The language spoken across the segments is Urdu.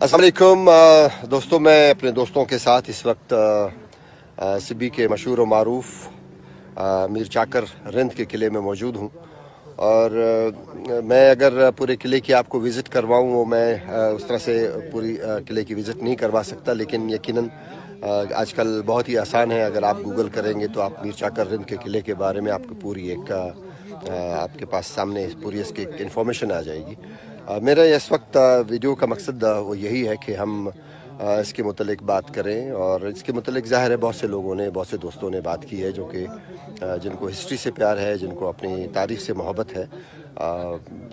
السلام علیکم دوستوں، میں اپنے دوستوں کے ساتھ اس وقت سبی کے مشہور و معروف میر چاکر رند کے قلعے میں موجود ہوں۔ اور میں اگر پورے قلعے کی آپ کو وزٹ کرواؤں، وہ میں اس طرح سے پوری قلعے کی وزٹ نہیں کروا سکتا، لیکن یقیناً آج کل بہت ہی آسان ہے۔ اگر آپ گوگل کریں گے تو آپ میر چاکر رند کے قلعے کے بارے میں آپ کو پوری ایک آپ کے پاس سامنے پوری اس کی انفارمیشن آ جائے گی۔ میرا اس وقت ویڈیو کا مقصد وہ یہی ہے کہ ہم اس کے متعلق بات کریں۔ اور اس کے متعلق ظاہر ہے، بہت سے لوگوں نے، بہت سے دوستوں نے بات کی ہے جو کہ جن کو ہسٹری سے پیار ہے، جن کو اپنی تاریخ سے محبت ہے۔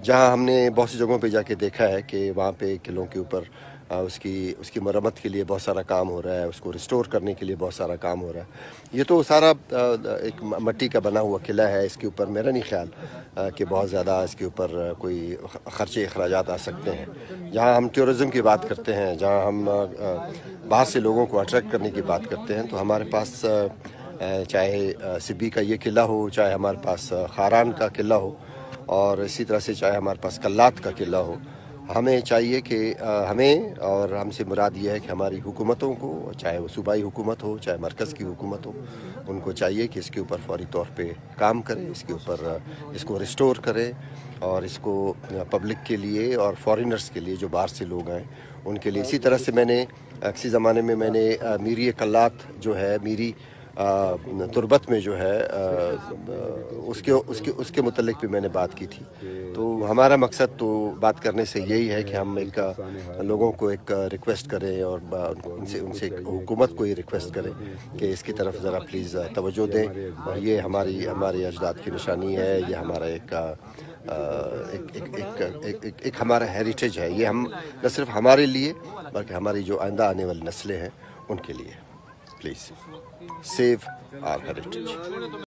جہاں ہم نے بہت سی جگہوں پہ جا کے دیکھا ہے کہ وہاں پہ قلعوں کے اوپر اس کی اس کی مرمت کے لیے بہت سارا کام ہو رہا ہے، اس کو ریسٹور کرنے کے لیے بہت سارا کام ہو رہا ہے۔ یہ تو سارا ایک مٹی کا بنا ہوا قلعہ ہے، اس کے اوپر میرا نہیں خیال کہ بہت زیادہ اس کے اوپر کوئی خرچے، اخراجات آ سکتے ہیں۔ جہاں ہم ٹورزم کی بات کرتے ہیں، جہاں ہم باہر سے لوگوں کو اٹریکٹ کرنے کی بات کرتے ہیں، تو ہمارے پاس چاہے سبی کا یہ قلعہ ہو، چاہے ہمارے پاس خاران کا قلعہ ہو، اور اسی طرح سے چاہے ہمارے پاس کلات کا قلعہ ہو ہمیں چاہیے کہ ہمیں اور ہم سے مراد یہ ہے کہ ہماری حکومتوں کو، چاہے وہ صوبائی حکومت ہو، چاہے مرکز کی حکومت ہو، ان کو چاہیے کہ اس کے اوپر فوری طور پہ کام کرے، اس کے اوپر اس کو ریسٹور کرے اور اس کو پبلک کے لیے اور فورینرز کے لیے جو باہر سے لوگ آئیں، ان کے لیے۔ اسی طرح سے میں نے کسی زمانے میں میں نے میری اکلات جو ہے، میری تربت میں جو ہے اس کے اس کے اس کے متعلق بھی میں نے بات کی تھی۔ تو ہمارا مقصد تو بات کرنے سے یہی ہے کہ ہم ایک، لوگوں کو ایک ریکویسٹ کریں اور ان سے ان سے حکومت کو یہ ریکویسٹ کریں کہ اس کی طرف ذرا پلیز توجہ دیں۔ اور یہ ہماری، ہمارے اجداد کی نشانی ہے، یہ ہمارا ایک ایک ہمارا ہیریٹیج ہے۔ یہ ہم، نہ صرف ہمارے لیے، بلکہ ہماری جو آئندہ آنے والی نسلیں ہیں، ان کے لیے۔ please save our heritage.